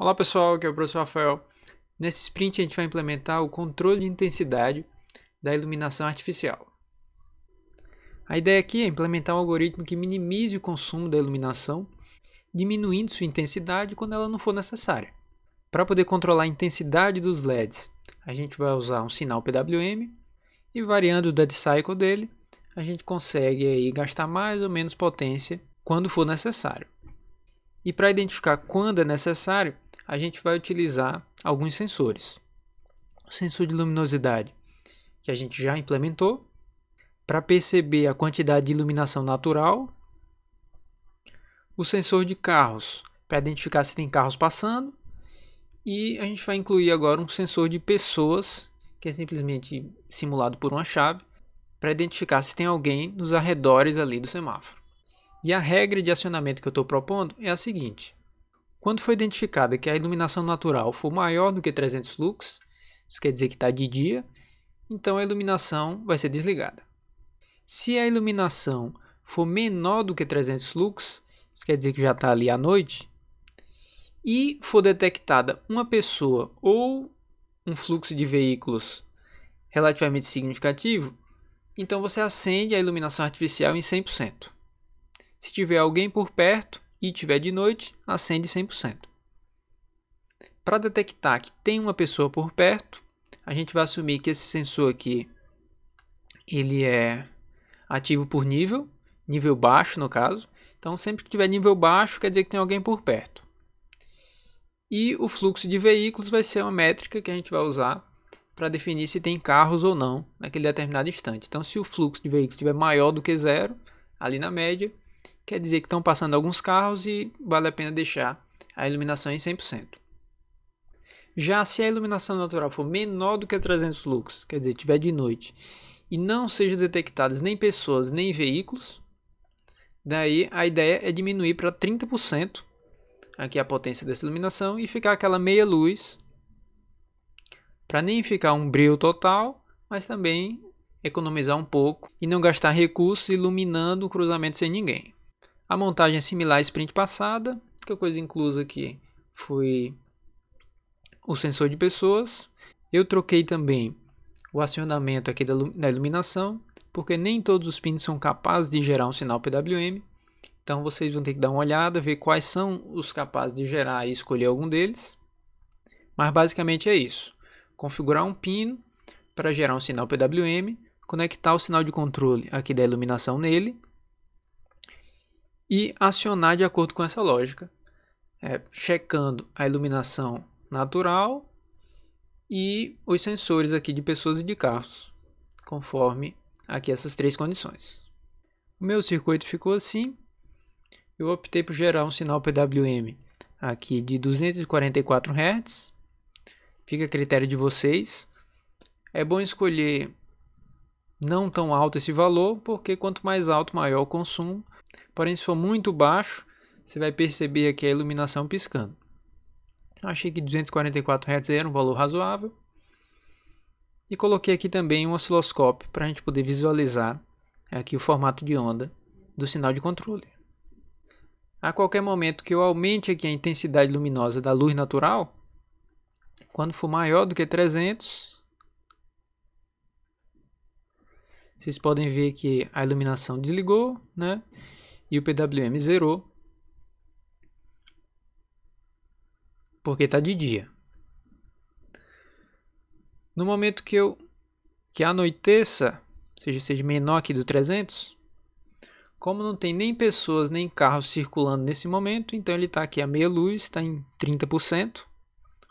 Olá pessoal, aqui é o professor Rafael. Nesse sprint a gente vai implementar o controle de intensidade da iluminação artificial. A ideia aqui é implementar um algoritmo que minimize o consumo da iluminação, diminuindo sua intensidade quando ela não for necessária. Para poder controlar a intensidade dos LEDs, a gente vai usar um sinal PWM e variando o dead cycle dele, a gente consegue aí gastar mais ou menos potência quando for necessário. E para identificar quando é necessário, a gente vai utilizar alguns sensores. O sensor de luminosidade, que a gente já implementou, para perceber a quantidade de iluminação natural. O sensor de carros, para identificar se tem carros passando. E a gente vai incluir agora um sensor de pessoas, que é simplesmente simulado por uma chave, para identificar se tem alguém nos arredores ali do semáforo. E a regra de acionamento que eu estou propondo é a seguinte: quando for identificada que a iluminação natural for maior do que 300 lux, isso quer dizer que está de dia, então a iluminação vai ser desligada. Se a iluminação for menor do que 300 lux, isso quer dizer que já está ali à noite, e for detectada uma pessoa ou um fluxo de veículos relativamente significativo, então você acende a iluminação artificial em 100%. Se tiver alguém por perto, e tiver de noite, acende 100%. Para detectar que tem uma pessoa por perto, a gente vai assumir que esse sensor aqui ele é ativo por nível, nível baixo no caso. Então, sempre que tiver nível baixo, quer dizer que tem alguém por perto. E o fluxo de veículos vai ser uma métrica que a gente vai usar para definir se tem carros ou não naquele determinado instante. Então, se o fluxo de veículos estiver maior do que zero, ali na média, quer dizer que estão passando alguns carros e vale a pena deixar a iluminação em 100%. Já se a iluminação natural for menor do que 300 lux, quer dizer, tiver de noite, e não sejam detectadas nem pessoas nem veículos, daí a ideia é diminuir para 30% aqui a potência dessa iluminação e ficar aquela meia luz para nem ficar um brilho total, mas também economizar um pouco e não gastar recursos iluminando o cruzamento sem ninguém. A montagem é similar à sprint passada. A única coisa inclusa aqui foi o sensor de pessoas. Eu troquei também o acionamento aqui da, iluminação, porque nem todos os pins são capazes de gerar um sinal PWM. Então vocês vão ter que dar uma olhada, ver quais são os capazes de gerar e escolher algum deles. Mas basicamente é isso. Configurar um pino para gerar um sinal PWM, conectar o sinal de controle aqui da iluminação nele e acionar de acordo com essa lógica, é, checando a iluminação natural e os sensores aqui de pessoas e de carros, conforme aqui essas três condições. O meu circuito ficou assim. Eu optei por gerar um sinal PWM aqui de 244 Hz. Fica a critério de vocês. É bom escolher não tão alto esse valor, porque quanto mais alto, maior o consumo. Porém, se for muito baixo, você vai perceber aqui a iluminação piscando. Achei que 244 Hz era um valor razoável. E coloquei aqui também um osciloscópio para a gente poder visualizar aqui o formato de onda do sinal de controle. A qualquer momento que eu aumente aqui a intensidade luminosa da luz natural, quando for maior do que 300, vocês podem ver que a iluminação desligou, né? e o PWM zerou porque está de dia. No momento que eu que anoiteça, seja seja menor aqui do 300, como não tem nem pessoas nem carros circulando nesse momento, então ele está aqui a meia luz, está em 30%.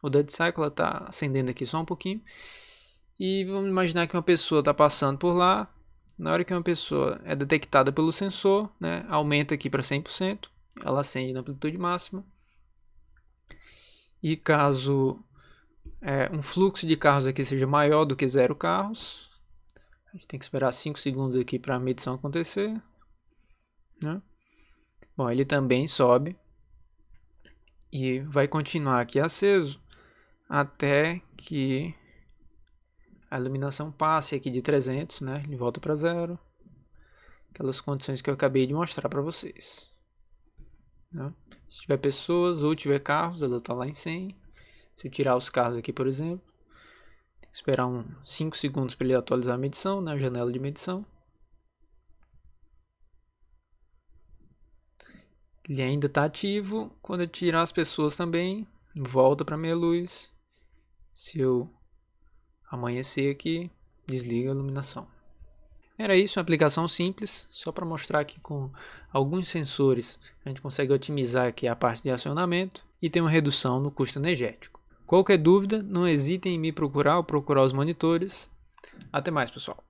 O dead cycle está acendendo aqui só um pouquinho. E vamos imaginar que uma pessoa está passando por lá, na hora que uma pessoa é detectada pelo sensor, né, aumenta aqui para 100%, ela acende na amplitude máxima. E caso é, um fluxo de carros aqui seja maior do que zero carros, a gente tem que esperar 5 segundos aqui para a medição acontecer. Né? Bom, ele também sobe e vai continuar aqui aceso até que a iluminação passe aqui de 300, né? Ele volta para zero. Aquelas condições que eu acabei de mostrar para vocês. Né? Se tiver pessoas ou tiver carros, ela está lá em 100. Se eu tirar os carros aqui, por exemplo, esperar uns 5 segundos para ele atualizar a medição, né? a janela de medição. Ele ainda está ativo. Quando eu tirar as pessoas também, volta para minha luz. Se eu amanhecer aqui, desliga a iluminação. Era isso, uma aplicação simples, só para mostrar que com alguns sensores a gente consegue otimizar aqui a parte de acionamento e ter uma redução no custo energético. Qualquer dúvida, não hesitem em me procurar ou procurar os monitores. Até mais, pessoal.